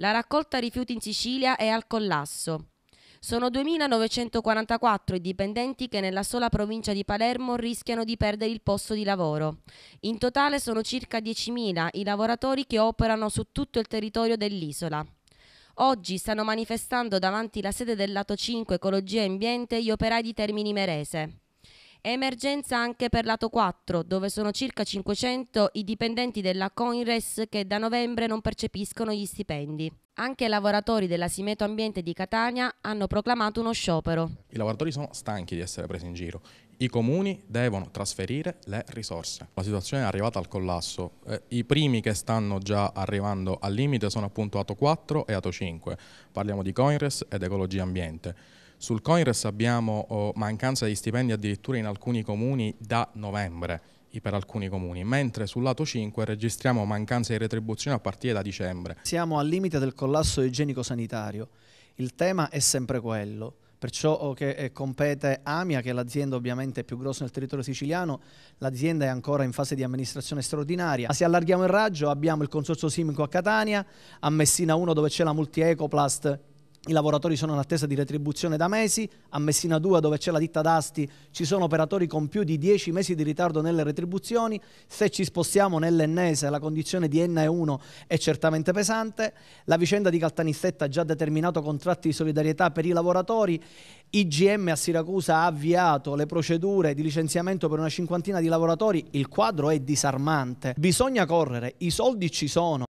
La raccolta rifiuti in Sicilia è al collasso. Sono 2.944 i dipendenti che nella sola provincia di Palermo rischiano di perdere il posto di lavoro. In totale sono circa 10.000 i lavoratori che operano su tutto il territorio dell'isola. Oggi stanno manifestando davanti la sede del lato 5 Ecologia e Ambiente gli operai di Termini Merese. Emergenza anche per lato 4, dove sono circa 500 i dipendenti della Coinres che da novembre non percepiscono gli stipendi. Anche i lavoratori della Simeto Ambiente di Catania hanno proclamato uno sciopero. I lavoratori sono stanchi di essere presi in giro. I comuni devono trasferire le risorse. La situazione è arrivata al collasso. Eh, I primi che stanno già arrivando al limite sono appunto Ato 4 e Ato 5. Parliamo di Coinres ed Ecologia Ambiente. Sul Coinres abbiamo oh, mancanza di stipendi addirittura in alcuni comuni da novembre per alcuni comuni, mentre sul lato 5 registriamo mancanza di retribuzione a partire da dicembre. Siamo al limite del collasso igienico-sanitario. Il tema è sempre quello. Perciò oh, che eh, compete Amia, che è l'azienda ovviamente più grossa nel territorio siciliano, l'azienda è ancora in fase di amministrazione straordinaria. Se allarghiamo il raggio abbiamo il consorzio Simico a Catania, a Messina 1 dove c'è la Multi Ecoplast i lavoratori sono in attesa di retribuzione da mesi, a Messina 2 dove c'è la ditta d'Asti ci sono operatori con più di 10 mesi di ritardo nelle retribuzioni, se ci spostiamo nell'Ennese la condizione di NE1 è certamente pesante, la vicenda di Caltanissetta ha già determinato contratti di solidarietà per i lavoratori, IGM a Siracusa ha avviato le procedure di licenziamento per una cinquantina di lavoratori, il quadro è disarmante, bisogna correre, i soldi ci sono,